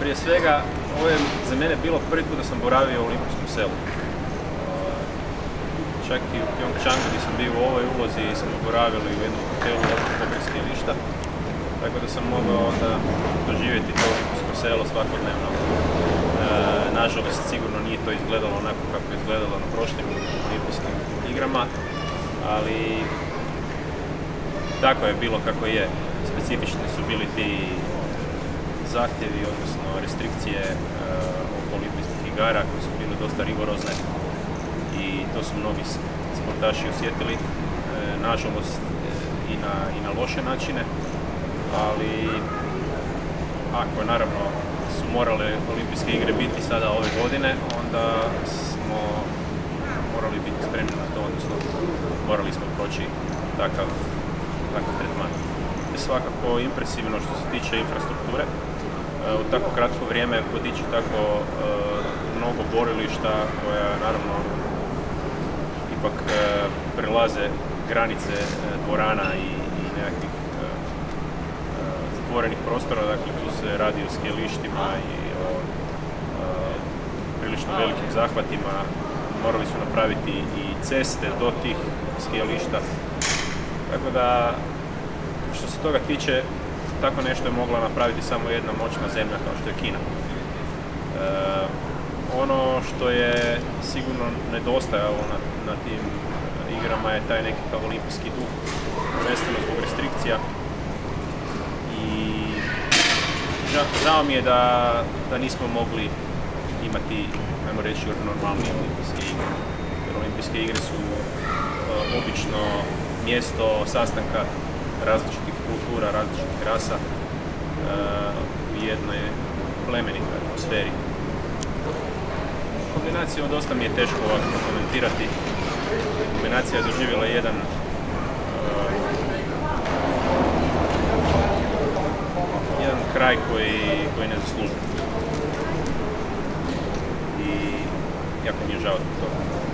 prije svega, ovo je za mene bilo prvi put da sam boravio u Olimpijskom selu. Čak i u Pyeongchangu gdje sam bio u ovoj ulozi smo boravili u jednom hotelu oko skijališta. Tako da sam mogao onda doživjeti to olimpijsko selo svakodnevno. E, nažalost, sigurno nije to izgledalo onako kako je izgledalo na prošlim olimpijskim igrama, ali tako je bilo kako je. Specifični su bili ti zahtjevi, odnosno restrikcije e, oko olimpijskih igara koje su bile dosta rigorozne i to su mnogi sportaši osjetili, e, nažalost e, i na, loše načine, ali ako naravno su morale olimpijske igre biti sada ove godine, onda smo morali biti spremni na to, odnosno morali smo proći takav tretman. Svakako impresivno što se tiče infrastrukture, u tako kratko vrijeme podići tako e, mnogo borilišta koja naravno ipak e, prelaze granice e, dvorana i, nekakvih zatvorenih prostora, dakle tu se radi o skijalištima i o prilično velikim zahvatima. Morali su napraviti i ceste do tih skijališta. Tako da, što se toga tiče, tako nešto je mogla napraviti samo jedna moćna zemlja kao što je Kina. E, ono što je sigurno nedostajalo na, na tim igrama je taj nekakav olimpijski duh, prvenstveno zbog restrikcija. I žao mi je da, da nismo mogli imati, ajmo reći, normalni olimpijske igre. Jer olimpijske igre su e, obično mjesto sastanka različitih kultura, različitih rasa e, u jednoj plemenitoj atmosferi. Kombinacija dosta mi je teško ovako komentirati. Kombinacija je doživjela jedan e, jedan kraj koji, koji ne zaslužuje. I jako mi je žao toga.